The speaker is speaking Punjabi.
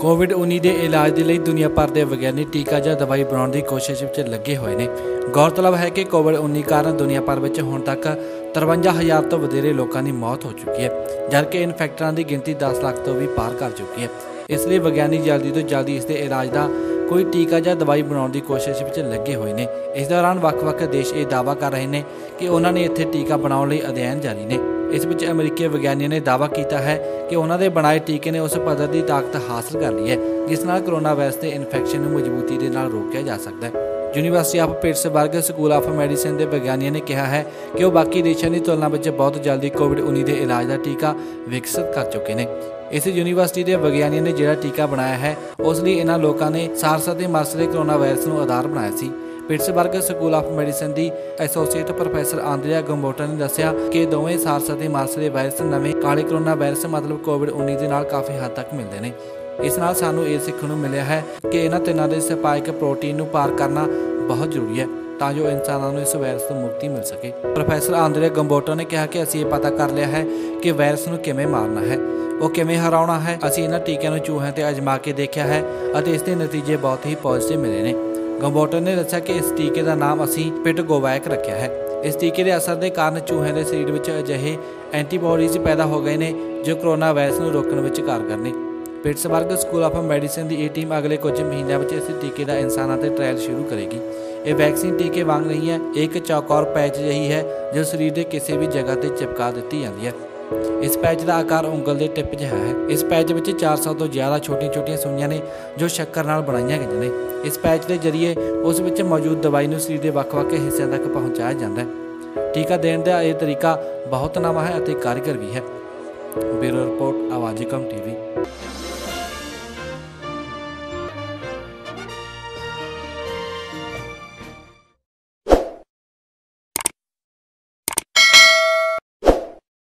ਕੋਵਿਡ-19 ਦੇ ਇਲਾਜ ਦੇ ਲਈ ਦੁਨੀਆ ਭਰ ਦੇ ਵਿਗਿਆਨੀ ਟੀਕਾ ਜਾਂ ਦਵਾਈ ਬਣਾਉਣ ਦੀ ਕੋਸ਼ਿਸ਼ ਵਿੱਚ ਲੱਗੇ ਹੋਏ ਨੇ। ਗੌਰਤਲਬ ਹੈ ਕਿ ਕੋਵਿਡ-19 ਕਾਰਨ ਦੁਨੀਆ ਭਰ ਵਿੱਚ ਹੁਣ ਤੱਕ 53000 ਤੋਂ ਵਧੇਰੇ ਲੋਕਾਂ ਦੀ ਮੌਤ ਹੋ ਚੁੱਕੀ ਹੈ, ਜਦਕਿ ਇਨਫੈਕਟਰਾਂ ਦੀ ਗਿਣਤੀ 10 ਲੱਖ ਤੋਂ ਵੀ ਪਾਰ ਕਰ ਚੁੱਕੀ ਹੈ। ਇਸ ਲਈ ਵਿਗਿਆਨੀ ਜਲਦੀ ਤੋਂ ਜਲਦੀ ਇਸ ਦੇ ਇਲਾਜ ਦਾ ਕੋਈ ਟੀਕਾ ਜਾਂ ਦਵਾਈ ਬਣਾਉਣ ਦੀ ਕੋਸ਼ਿਸ਼ ਵਿੱਚ ਲੱਗੇ ਹੋਏ ਨੇ। ਇਸ ਦੌਰਾਨ ਵੱਖ-ਵੱਖ ਦੇਸ਼ ਇਹ ਦਾਅਵਾ ਕਰ ਰਹੇ ਨੇ ਕਿ ਉਹਨਾਂ ਨੇ ਇੱਥੇ ਟੀਕਾ ਬਣਾਉਣ ਲਈ ਅਧਿਐਨ ਜਾਰੀ ਨੇ। ਇਸ ਵਿੱਚ ਅਮਰੀਕੀ ਵਿਗਿਆਨੀਆਂ ਨੇ ਦਾਅਵਾ ਕੀਤਾ ਹੈ ਕਿ ਉਹਨਾਂ ਦੇ ਬਣਾਏ ਟੀਕੇ ਨੇ ਉਸ ਪੱਧਰ ਦੀ ਤਾਕਤ ਹਾਸਲ ਕਰ ਲਈ ਹੈ, ਜਿਸ ਨਾਲ ਕਰੋਨਾ ਵਾਇਰਸ ਦੇ ਇਨਫੈਕਸ਼ਨ ਨੂੰ ਮਜ਼ਬੂਤੀ ਦੇ ਨਾਲ ਰੋਕਿਆ ਜਾ ਸਕਦਾ ਹੈ। University of Pittsburgh school of medicine ਦੇ ਵਿਗਿਆਨੀਆਂ ਨੇ ਕਿਹਾ ਹੈ ਕਿ ਉਹ ਬਾਕੀ ਦੇਸ਼ਾਂ ਦੀ ਤੁਲਨਾ ਵਿੱਚ ਬਹੁਤ ਜਲਦੀ ਕੋਵਿਡ-19 ਦੇ ਇਲਾਜ ਦਾ ਟੀਕਾ ਵਿਕਸਿਤ ਕਰ ਚੁੱਕੇ ਨੇ। ਇਸ ਯੂਨੀਵਰਸਿਟੀ ਦੇ ਵਿਗਿਆਨੀਆਂ ਨੇ ਜਿਹੜਾ ਟੀਕਾ ਬਣਾਇਆ ਹੈ, ਉਸ ਲਈ ਇਹਨਾਂ ਲੋਕਾਂ ਨੇ ਸਾਰਸ ਅਤੇ ਮਰਸ ਦੇ ਕਰੋਨਾ ਵਾਇਰਸ ਨੂੰ ਆਧਾਰ ਬਣਾਇਆ ਸੀ। ਪਿਟਸਬਰਗ ਸਕੂਲ ਆਫ ਮੈਡੀਸਨ ਦੀ ਐਸੋਸੀਏਟ ਪ੍ਰੋਫੈਸਰ ਆਂਦਰੀਆ ਗੰਬੋਟਾ ਨੇ ਦੱਸਿਆ ਕਿ ਦੋਵੇਂ ਸਾਰਸ ਅਤੇ ਮਰਸ ਦੇ ਵਾਇਰਸ ਨਵੇਂ ਕਾਲੇ ਕਰੋਨਾ ਵਾਇਰਸ ਮਤਲਬ ਕੋਵਿਡ-19 ਦੇ ਨਾਲ ਕਾਫੀ ਹੱਦ ਤੱਕ ਮਿਲਦੇ ਨੇ। ਇਸ ਨਾਲ ਸਾਨੂੰ ਇਹ ਸਿੱਖਣ ਨੂੰ ਮਿਲਿਆ ਹੈ ਕਿ ਇਹਨਾਂ ਤਿੰਨਾਂ ਦੇ ਸਪਾਈਕ ਪ੍ਰੋਟੀਨ ਨੂੰ ਪਾਰ ਕਰਨਾ ਬਹੁਤ ਜ਼ਰੂਰੀ ਹੈ ਤਾਂ ਜੋ ਇਨਸਾਨਾਂ ਨੂੰ ਇਸ ਵਾਇਰਸ ਤੋਂ ਮੁਕਤੀ ਮਿਲ ਸਕੇ। ਪ੍ਰੋਫੈਸਰ ਆਂਦਰੀਆ ਗੰਬੋਟਾ ਨੇ ਕਿਹਾ ਕਿ ਅਸੀਂ ਇਹ ਪਤਾ ਕਰ ਲਿਆ ਹੈ ਕਿ ਵਾਇਰਸ ਨੂੰ ਕਿਵੇਂ ਮਾਰਨਾ ਹੈ, ਉਹ ਕਿਵੇਂ ਹਰਾਉਣਾ ਹੈ, ਅਸੀਂ ਇਹਨਾਂ ਟੀਕਿਆਂ ਨੂੰ ਚੂਹਿਆਂ ਤੇ ਅਜਮਾ ਕੇ ਦੇਖਿਆ ਹੈ ਅਤੇ ਇਸ ਦੇ ਨਤੀਜੇ ਬਹੁਤ ਹੀ ਪੋਜ਼ਿਟਿਵ ਮਿਲੇ ਨੇ। ਗੰਬੋਟਰ ਨੇ ਦੱਸਿਆ ਕਿ ਇਸ ਟੀਕੇ ਦਾ ਨਾਮ ਅਸੀਂ ਪਿਟਗੋਵੈਕ ਰੱਖਿਆ ਹੈ। ਇਸ ਟੀਕੇ ਦੇ ਅਸਰ ਦੇ ਕਾਰਨ ਚੂਹਿਆਂ ਦੇ ਸਰੀਰ ਵਿੱਚ ਅਜਿਹੇ ਐਂਟੀਬਾਡੀਜ਼ ਪੈਦਾ ਹੋ ਗਏ ਨੇ, ਜੋ ਕਰੋਨਾ ਵਾਇਰਸ ਨੂੰ ਰੋਕਣ ਵਿੱਚ ਕਾਰਗਰ ਨੇ। ਪਿਟਸਬਰਗ ਸਕੂਲ ਆਫ ਮੈਡੀਸਿਨ ਦੀ ਇਹ ਟੀਮ ਅਗਲੇ ਕੁਝ ਮਹੀਨਿਆਂ ਵਿੱਚ ਇਸ ਟੀਕੇ ਦਾ ਇਨਸਾਨਾਂ ਤੇ ਟ੍ਰਾਇਲ ਸ਼ੁਰੂ ਕਰੇਗੀ। ਇਹ ਵੈਕਸੀਨ ਟੀਕੇ ਵਾਂਗ ਨਹੀਂ ਹੈ ਇਹ ਇੱਕ ਚੌਕੌਰ ਪੈਚ ਜਿਹੀ ਹੈ, ਜੋ ਸਰੀਰ ਦੇ ਕਿਸੇ ਵੀ ਜਗ੍ਹਾ ਤੇ ਚਿਪਕਾ ਦਿੱਤੀ ਜਾਂਦੀ ਹੈ। ਇਸ ਪੈਚ ਦਾ ਆਕਾਰ ਉਂਗਲ ਦੇ ਟਿਪ ਜਿਹਾ ਹੈ। ਇਸ ਪੈਚ ਵਿੱਚ 400 ਤੋਂ ਜ਼ਿਆਦਾ ਛੋਟੀਆਂ-ਛੋਟੀਆਂ ਸੂਈਆਂ ਨੇ ਜੋ ਸ਼ੱਕਰ ਨਾਲ ਬਣਾਈਆਂ ਗਈਆਂ ਨੇ। ਇਸ ਪੈਚ ਦੇ ਜ਼ਰੀਏ ਉਸ ਵਿੱਚ ਮੌਜੂਦ ਦਵਾਈ ਨੂੰ ਸਰੀਰ ਦੇ ਵੱਖ-ਵੱਖ ਹਿੱਸਿਆਂ ਤੱਕ ਪਹੁੰਚਾਇਆ ਜਾਂਦਾ ਹੈ। ਟੀਕਾ ਦੇਣ ਦਾ ਇਹ ਤਰੀਕਾ ਬਹੁਤ ਨਵਾਂ ਹੈ ਅਤੇ ਕਾਰਗਰ ਵੀ ਹੈ। ਬਿਊਰੋ ਰਿਪੋਰਟ, ਆਵਾਜ਼ੀ ਕਮ ਟੀਵੀ।